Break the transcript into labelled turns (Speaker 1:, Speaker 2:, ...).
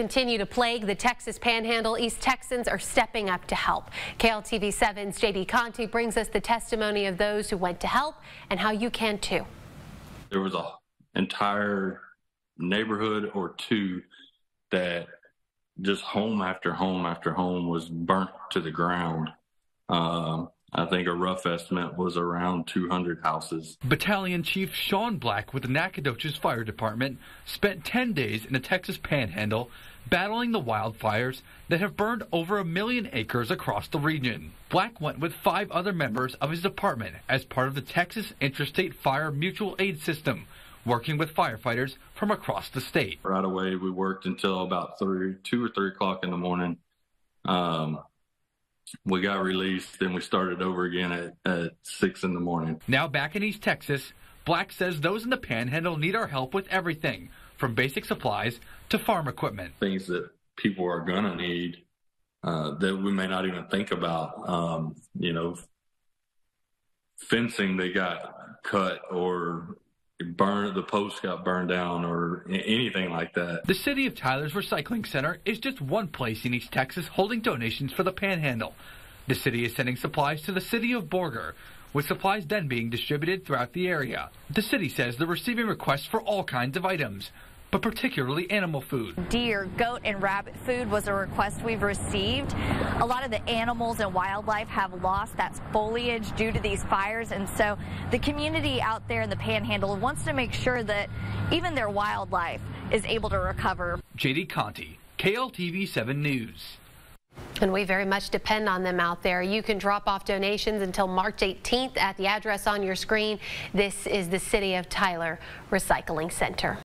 Speaker 1: continue to plague the Texas Panhandle, East Texans are stepping up to help. KLTV 7's JD Conti brings us the testimony of those who went to help and how you can too.
Speaker 2: There was an entire neighborhood or two that just home after home after home was burnt to the ground. Um, I think a rough estimate was around 200 houses.
Speaker 3: Battalion Chief Sean Black with the Nacogdoches Fire Department spent 10 days in the Texas Panhandle battling the wildfires that have burned over a million acres across the region. Black went with five other members of his department as part of the Texas Interstate Fire Mutual Aid System, working with firefighters from across the state.
Speaker 2: Right away, we worked until about three, two or three o'clock in the morning. Um, we got released, then we started over again at, at six in the morning.
Speaker 3: Now back in East Texas, Black says those in the panhandle need our help with everything from basic supplies to farm equipment.
Speaker 2: Things that people are going to need uh, that we may not even think about. Um, you know, fencing they got cut or burn the post got burned down or anything like that.
Speaker 3: The City of Tyler's Recycling Center is just one place in East Texas holding donations for the Panhandle. The city is sending supplies to the city of Borger, with supplies then being distributed throughout the area. The city says they're receiving requests for all kinds of items, but particularly animal food.
Speaker 4: Deer, goat, and rabbit food was a request we've received. A lot of the animals and wildlife have lost that foliage due to these fires, and so the community out there in the panhandle wants to make sure that even their wildlife is able to recover.
Speaker 3: JD Conti, KLTV 7 News.
Speaker 1: And we very much depend on them out there. You can drop off donations until March 18th at the address on your screen. This is the City of Tyler Recycling Center.